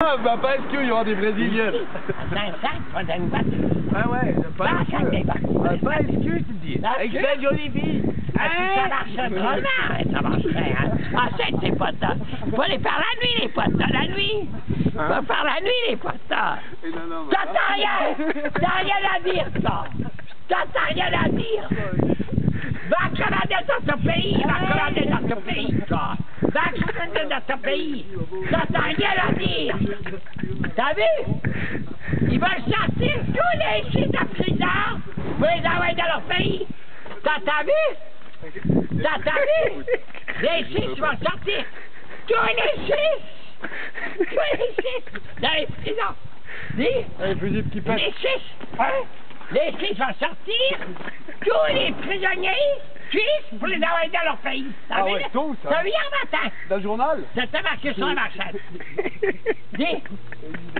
Ah, bah, pas est-ce qu'il y aura des Brésiliennes Dans sac, pas dans une. Ah ouais, des boîtes. Ah, pas est-ce que tu dis? Avec belle jolie fille Ah, si ça marche vraiment, ça marcherait, hein. Ah, c'est ces potas. Faut les faire la nuit, les potas, la nuit. Hein? Faut faire la nuit, les mais- Ça t'as rien, t'as rien à dire, ça. Ça t'as rien à dire. Va commander dans ton pays, va commander dans ton pays, toi. Dans ton pays. T'as rien à dire. T'as vu? Ils veulent sortir tous les chiens prison pour les envoyer dans leur pays. T'as vu? T'as vu? Les chiens vont sortir. Tous les chiens. Tous les chiens dans les prisons. Les hein? Les six vont sortir, tous les prisonniers suisses pour les envoyer dans leur pays. T'as Ah vu? ouais, tôt, ça. Ça hier matin. Dans le journal? T'a marqué sur la marchette. Dis,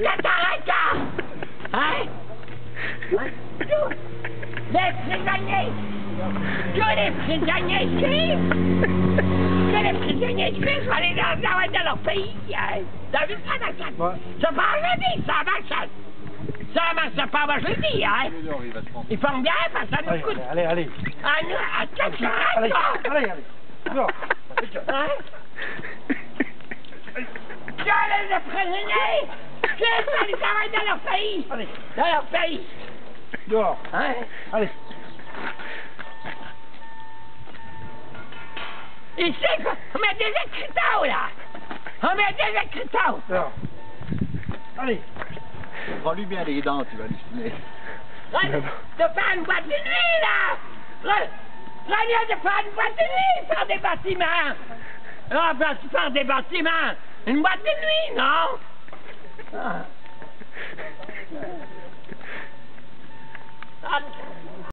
ça t'arrête là? Hein? Hein? Tous les prisonniers, tous les prisonniers suisses, tous les prisonniers suisses vont les envoyer dans leur pays. hein? T'as vu ça, marchette? Ouais. Ça part jeudi, ça, marchette. Ça marche pas, moi je le dis, hein? Ils font bien parce que ça nous Allez, coûte. allez, allez. Ah, à quatre Allez, allez, allez. Non. Hein? Que les prisonniers, que ça les envoie dans leur pays. Allez, Dans leur pays. dehors. Hein? Allez. Ici, on met des écriteaux, là. On met des écriteaux. Dehors. Allez. Prends-lui bien les dents, tu vas halluciner. Re- De faire une boîte de nuit, là. Re- Reviens de faire une boîte de nuit, faire des bâtiments. Ah, ben, tu faire des bâtiments. Une boîte de nuit, non?